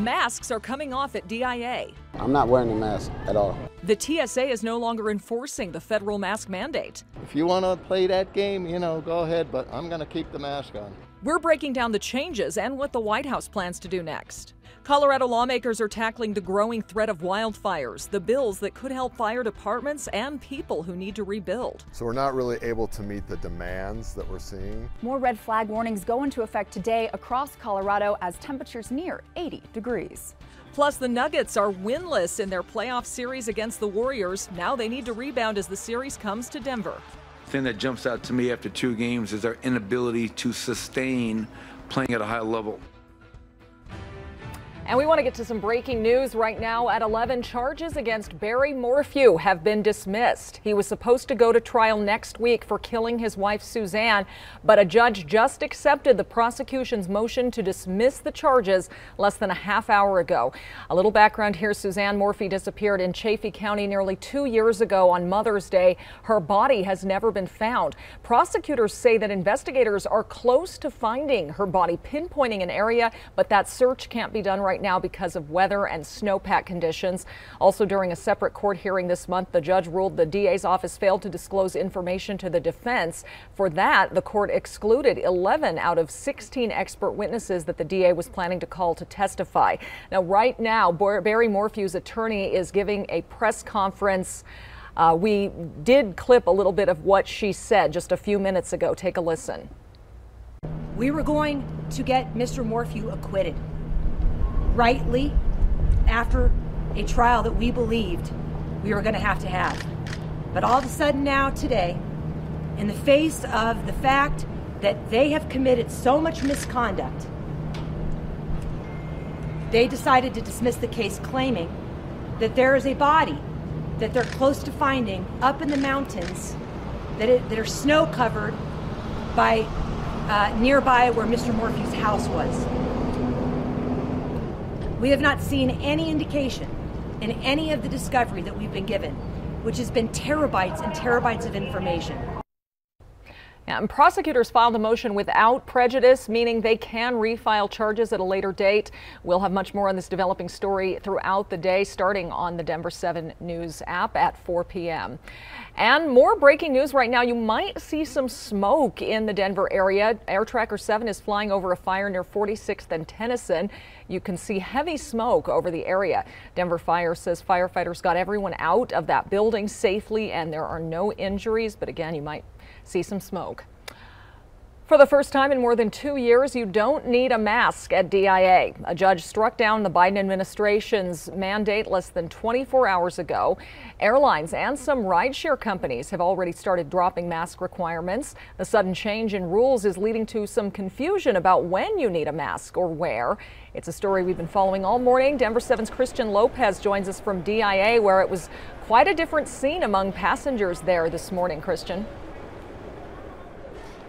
Masks are coming off at DIA. I'm not wearing a mask at all. The TSA is no longer enforcing the federal mask mandate. If you want to play that game, you know, go ahead, but I'm going to keep the mask on. We're breaking down the changes and what the White House plans to do next. Colorado lawmakers are tackling the growing threat of wildfires, the bills that could help fire departments and people who need to rebuild. So we're not really able to meet the demands that we're seeing. More red flag warnings go into effect today across Colorado as temperatures near 80 degrees. Plus, the Nuggets are winless in their playoff series against the Warriors. Now they need to rebound as the series comes to Denver. Thing that jumps out to me after two games is our inability to sustain playing at a high level. And we want to get to some breaking news right now. At 11, charges against Barry Morphew have been dismissed. He was supposed to go to trial next week for killing his wife, Suzanne, but a judge just accepted the prosecution's motion to dismiss the charges less than a half hour ago. A little background here Suzanne Morphew disappeared in Chaffee County nearly two years ago on Mother's Day. Her body has never been found. Prosecutors say that investigators are close to finding her body, pinpointing an area, but that search can't be done right right now because of weather and snowpack conditions. Also, during a separate court hearing this month, the judge ruled the DA's office failed to disclose information to the defense. For that, the court excluded 11 out of 16 expert witnesses that the DA was planning to call to testify. Now, right now, Barry Morphew's attorney is giving a press conference. Uh, we did clip a little bit of what she said just a few minutes ago. Take a listen. We were going to get Mr. Morphew acquitted rightly after a trial that we believed we were going to have to have. But all of a sudden now, today, in the face of the fact that they have committed so much misconduct, they decided to dismiss the case claiming that there is a body that they're close to finding up in the mountains that, it, that are snow covered by uh, nearby where Mr. Morphew's house was. We have not seen any indication in any of the discovery that we've been given, which has been terabytes and terabytes of information. And prosecutors filed a motion without prejudice, meaning they can refile charges at a later date. We'll have much more on this developing story throughout the day, starting on the Denver 7 News app at 4 p.m. And more breaking news right now. You might see some smoke in the Denver area. Air Tracker 7 is flying over a fire near 46th and Tennyson. You can see heavy smoke over the area. Denver Fire says firefighters got everyone out of that building safely and there are no injuries. But again, you might see some smoke. For the first time in more than two years, you don't need a mask at DIA. A judge struck down the Biden administration's mandate less than 24 hours ago. Airlines and some rideshare companies have already started dropping mask requirements. The sudden change in rules is leading to some confusion about when you need a mask or where. It's a story we've been following all morning. Denver 7's Christian Lopez joins us from DIA, where it was quite a different scene among passengers there this morning. Christian.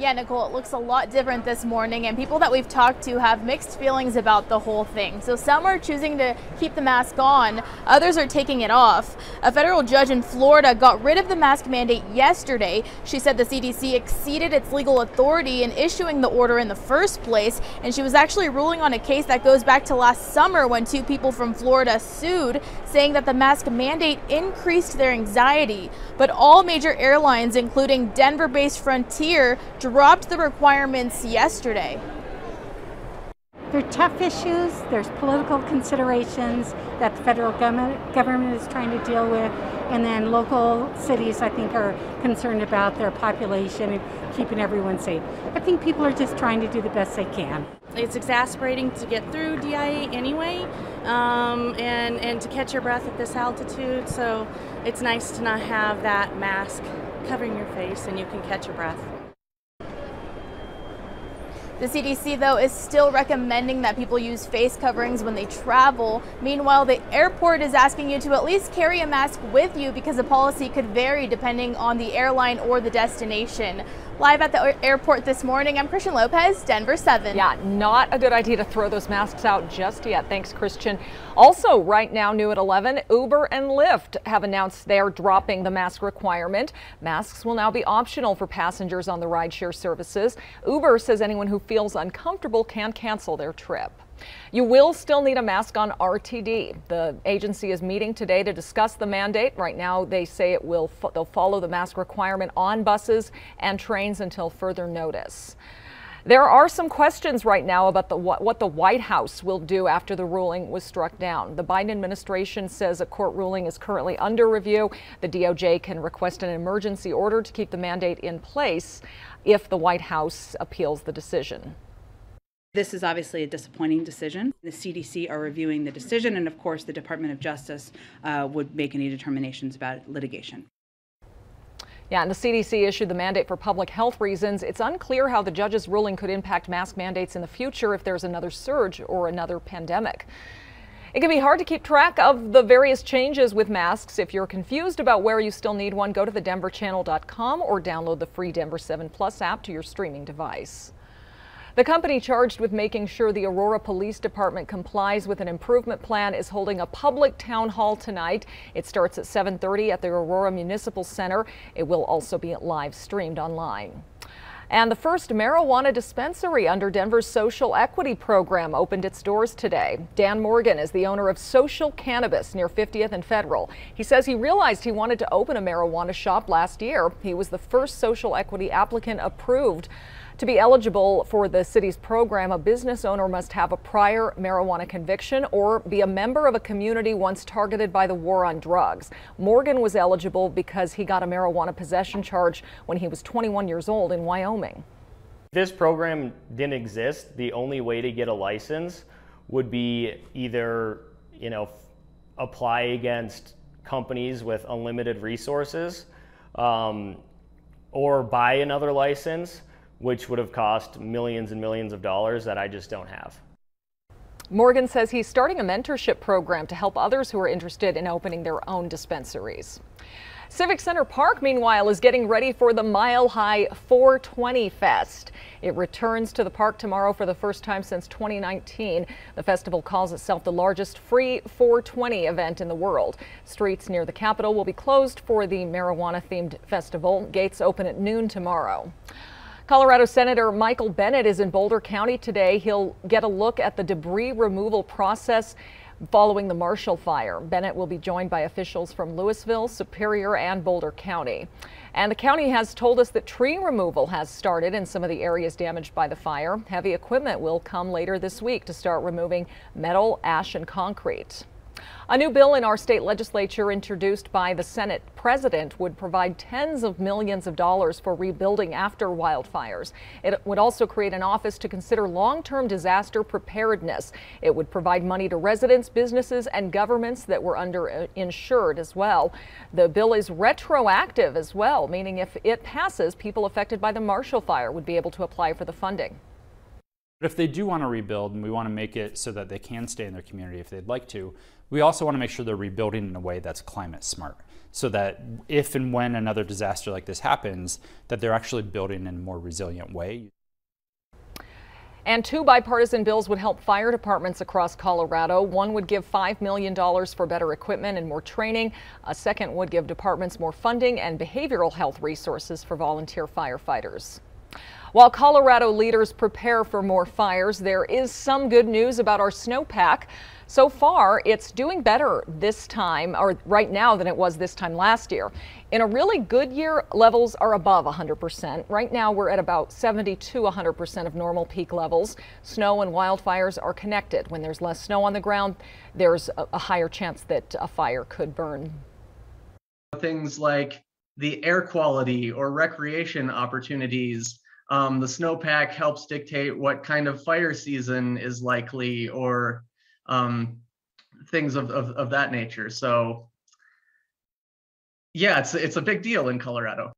Yeah, Nicole, it looks a lot different this morning, and people that we've talked to have mixed feelings about the whole thing. So some are choosing to keep the mask on, others are taking it off. A federal judge in Florida got rid of the mask mandate yesterday. She said the CDC exceeded its legal authority in issuing the order in the first place, and she was actually ruling on a case that goes back to last summer when two people from Florida sued, saying that the mask mandate increased their anxiety. But all major airlines, including Denver based Frontier, dropped the requirements yesterday. They're tough issues. There's political considerations that the federal government, government is trying to deal with, and then local cities, I think, are concerned about their population and keeping everyone safe. I think people are just trying to do the best they can. It's exasperating to get through DIA anyway, um, and and to catch your breath at this altitude. So it's nice to not have that mask covering your face, and you can catch your breath. The CDC, though, is still recommending that people use face coverings when they travel. Meanwhile, the airport is asking you to at least carry a mask with you because the policy could vary depending on the airline or the destination. Live at the airport this morning, I'm Christian Lopez, Denver 7. Yeah, not a good idea to throw those masks out just yet. Thanks, Christian. Also, right now, new at 11, Uber and Lyft have announced they are dropping the mask requirement. Masks will now be optional for passengers on the rideshare services. Uber says anyone who feels uncomfortable can cancel their trip. You will still need a mask on RTD. The agency is meeting today to discuss the mandate. Right now, they say it will they'll follow the mask requirement on buses and trains until further notice. There are some questions right now about the, what, what, the White House will do after the ruling was struck down. The Biden administration says a court ruling is currently under review. The DOJ can request an emergency order to keep the mandate in place if the White House appeals the decision. This is obviously a disappointing decision. The CDC are reviewing the decision, and of course, the Department of Justice uh, would make any determinations about litigation. Yeah, and the CDC issued the mandate for public health reasons. It's unclear how the judge's ruling could impact mask mandates in the future if there's another surge or another pandemic. It can be hard to keep track of the various changes with masks. If you're confused about where you still need one, go to thedenverchannel.com or download the free Denver 7 Plus app to your streaming device. The company charged with making sure the Aurora Police Department complies with an improvement plan is holding a public town hall tonight. It starts at 7:30 at the Aurora Municipal Center. It will also be live streamed online. And the first marijuana dispensary under Denver's social equity program opened its doors today. Dan Morgan is the owner of Social Cannabis near 50th and Federal. He says he realized he wanted to open a marijuana shop last year. He was the first social equity applicant approved. To be eligible for the city's program, a business owner must have a prior marijuana conviction or be a member of a community once targeted by the war on drugs. Morgan was eligible because he got a marijuana possession charge when he was 21 years old in Wyoming. This program didn't exist, the only way to get a license would be either, you know, apply against companies with unlimited resources um, or buy another license which would have cost millions and millions of dollars that I just don't have. Morgan says he's starting a mentorship program to help others who are interested in opening their own dispensaries. Civic Center Park, meanwhile, is getting ready for the Mile High 420 Fest. It returns to the park tomorrow for the first time since 2019. The festival calls itself the largest free 420 event in the world. Streets near the Capitol will be closed for the marijuana-themed festival. Gates open at noon tomorrow. Colorado Senator Michael Bennet is in Boulder County today. He'll get a look at the debris removal process following the Marshall Fire. Bennet will be joined by officials from Louisville, Superior, and Boulder County. And the county has told us that tree removal has started in some of the areas damaged by the fire. Heavy equipment will come later this week to start removing metal, ash, and concrete. A new bill in our state legislature introduced by the Senate president would provide tens of millions of dollars for rebuilding after wildfires. It would also create an office to consider long-term disaster preparedness. It would provide money to residents, businesses, and governments that were underinsured as well. The bill is retroactive as well, meaning if it passes, people affected by the Marshall Fire would be able to apply for the funding. But if they do want to rebuild and we want to make it so that they can stay in their community if they'd like to, we also want to make sure they're rebuilding in a way that's climate smart so that if and when another disaster like this happens, that they're actually building in a more resilient way. And two bipartisan bills would help fire departments across Colorado. One would give $5 million for better equipment and more training. A second would give departments more funding and behavioral health resources for volunteer firefighters. While Colorado leaders prepare for more fires, there is some good news about our snowpack. So far, it's doing better this time, or right now, than it was this time last year. In a really good year, levels are above 100%. Right now, we're at about 70 to 100% of normal peak levels. Snow and wildfires are connected. When there's less snow on the ground, there's a, a higher chance that a fire could burn. Things like the air quality or recreation opportunities um, the snowpack helps dictate what kind of fire season is likely or um, things of, of, of that nature. So yeah, it's, it's a big deal in Colorado.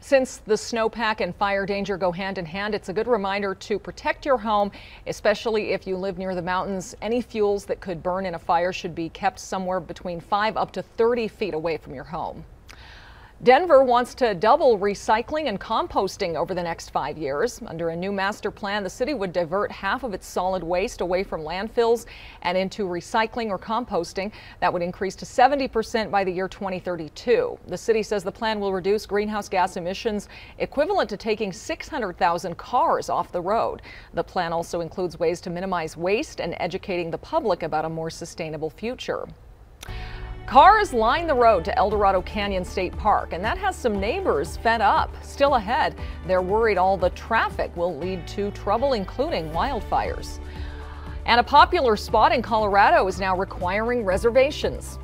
Since the snowpack and fire danger go hand in hand, it's a good reminder to protect your home, especially if you live near the mountains. Any fuels that could burn in a fire should be kept somewhere between 5 up to 30 feet away from your home. Denver wants to double recycling and composting over the next five years. Under a new master plan, the city would divert half of its solid waste away from landfills and into recycling or composting. That would increase to 70% by the year 2032. The city says the plan will reduce greenhouse gas emissions equivalent to taking 600,000 cars off the road. The plan also includes ways to minimize waste and educating the public about a more sustainable future. Cars line the road to Eldorado Canyon State Park, and that has some neighbors fed up. Still ahead, they're worried all the traffic will lead to trouble, including wildfires. And a popular spot in Colorado is now requiring reservations.